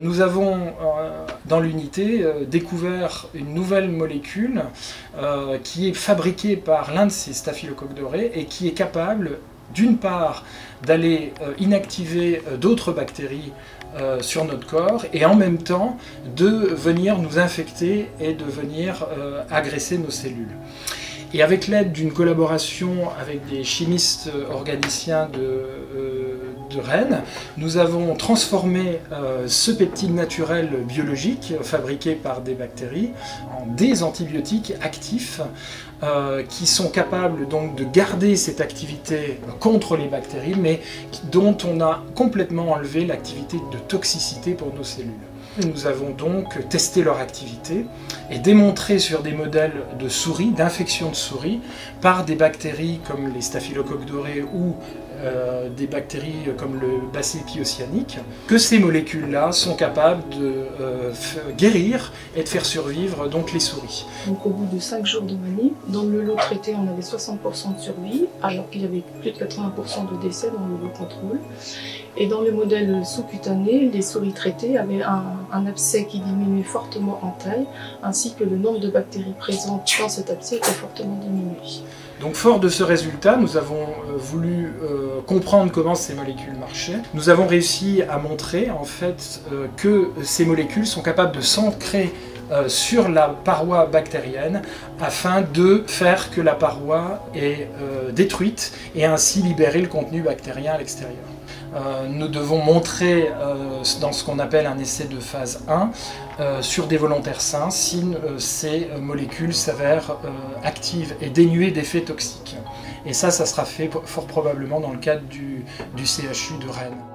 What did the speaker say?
Nous avons euh, dans l'unité euh, découvert une nouvelle molécule euh, qui est fabriquée par l'un de ces staphylocoques dorés et qui est capable d'une part d'aller inactiver d'autres bactéries sur notre corps et en même temps de venir nous infecter et de venir agresser nos cellules. Et avec l'aide d'une collaboration avec des chimistes organiciens de, Rennes, nous avons transformé euh, ce peptide naturel biologique fabriqué par des bactéries en des antibiotiques actifs euh, qui sont capables donc de garder cette activité contre les bactéries, mais dont on a complètement enlevé l'activité de toxicité pour nos cellules. Nous avons donc testé leur activité et démontré sur des modèles de souris, d'infection de souris, par des bactéries comme les staphylocoques dorés ou euh, des bactéries comme le bacilli oceanique, que ces molécules-là sont capables de euh, guérir et de faire survivre donc les souris. Donc au bout de 5 jours de manie, dans le lot traité, on avait 60% de survie, alors qu'il y avait plus de 80% de décès dans le lot contrôle. Et dans le modèle sous-cutané, les souris traitées avaient un, un, abcès qui diminuait fortement en taille, ainsi que le nombre de bactéries présentes dans cet abcès était fortement diminué. Donc fort de ce résultat, nous avons euh, voulu euh, comprendre comment ces molécules marchaient. Nous avons réussi à montrer en fait euh, que ces molécules sont capables de s'ancrer sur la paroi bactérienne afin de faire que la paroi est détruite et ainsi libérer le contenu bactérien à l'extérieur. Euh, nous devons montrer euh, dans ce qu'on appelle un essai de phase 1 euh, sur des volontaires sains si ces molécules s'avèrent actives et dénuées d'effets toxiques. Et ça, ça sera fait fort probablement dans le cadre du CHU de Rennes.